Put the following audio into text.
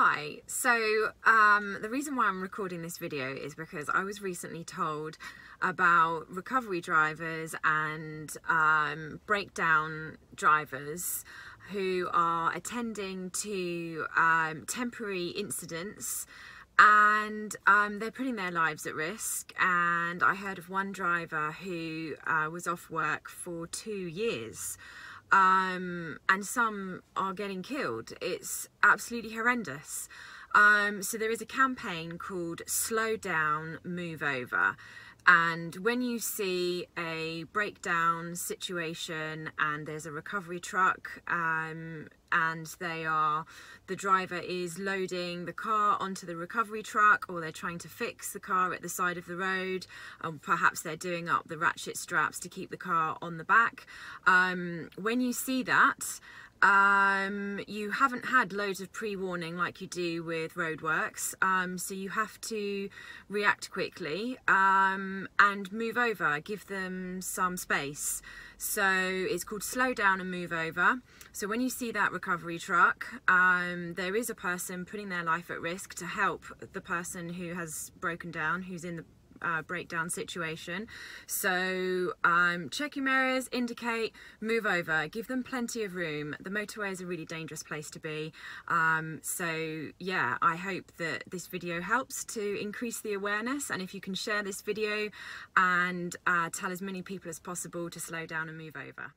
Hi, so um, the reason why I'm recording this video is because I was recently told about recovery drivers and um, breakdown drivers who are attending to um, temporary incidents and um, they're putting their lives at risk. And I heard of one driver who uh, was off work for two years um, and some are getting killed. It's absolutely horrendous. Um, so there is a campaign called Slow Down, Move Over. And when you see a breakdown situation and there's a recovery truck um, and they are, the driver is loading the car onto the recovery truck or they're trying to fix the car at the side of the road, um, perhaps they're doing up the ratchet straps to keep the car on the back. Um, when you see that, um, you haven't had loads of pre-warning like you do with roadworks um, so you have to react quickly um, and move over give them some space. So it's called slow down and move over. So when you see that recovery truck um, there is a person putting their life at risk to help the person who has broken down who's in the uh, breakdown situation. So um, check your mirrors, indicate, move over, give them plenty of room. The motorway is a really dangerous place to be. Um, so yeah, I hope that this video helps to increase the awareness and if you can share this video and uh, tell as many people as possible to slow down and move over.